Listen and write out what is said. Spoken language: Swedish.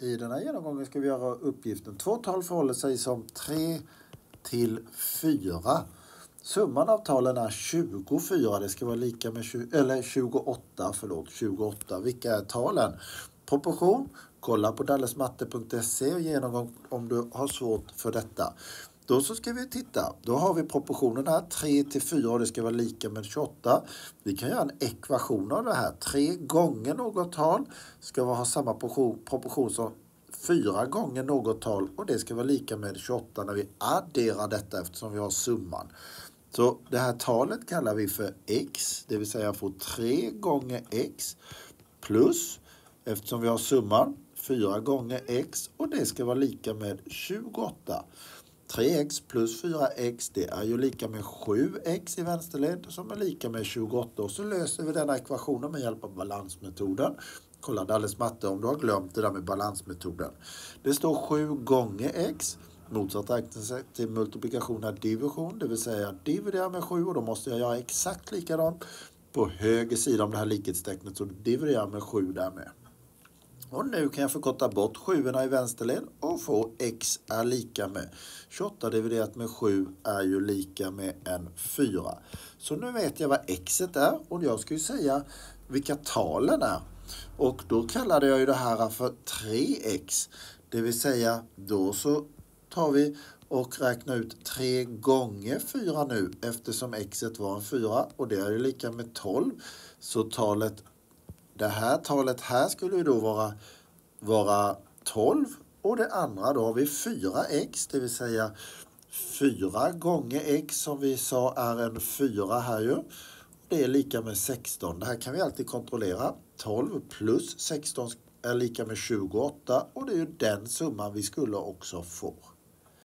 I den här genomgången ska vi göra uppgiften två tal förhåller sig som 3 till 4. Summan av talen är 24. Det ska vara lika med 20, eller 28. Förlåt, 28. Vilka är talen? Proportion. Kolla på dallesmatte.se och genomgång om du har svårt för detta. Då så ska vi titta. Då har vi proportionerna 3 till 4 och det ska vara lika med 28. Vi kan göra en ekvation av det här. 3 gånger något tal ska ha samma proportion som 4 gånger något tal och det ska vara lika med 28 när vi adderar detta eftersom vi har summan. Så det här talet kallar vi för x, det vill säga jag får 3 gånger x plus, eftersom vi har summan, 4 gånger x och det ska vara lika med 28. 3x plus 4x det är ju lika med 7x i vänsterled som är lika med 28. Och så löser vi denna ekvationen med hjälp av balansmetoden. Kolla Dalles matte om du har glömt det där med balansmetoden. Det står 7 gånger x. Motsatt räknesätt till multiplikation är division, det vill säga dividera med 7 och då måste jag göra exakt likadant på höger sida om det här likhetstecknet så dividerar med 7 där med. Och nu kan jag förkorta bort 7 i vänsterled och få x är lika med 28 dividerat med 7 är ju lika med en 4. Så nu vet jag vad x är och jag ska ju säga vilka talen är. Och då kallade jag ju det här för 3x. Det vill säga då så tar vi och räknar ut 3 gånger 4 nu eftersom x var en 4 och det är ju lika med 12. Så talet det här talet här skulle ju då vara, vara 12 och det andra då har vi 4x, det vill säga 4 gånger x som vi sa är en 4 här ju. Det är lika med 16. Det här kan vi alltid kontrollera. 12 plus 16 är lika med 28 och det är ju den summan vi skulle också få.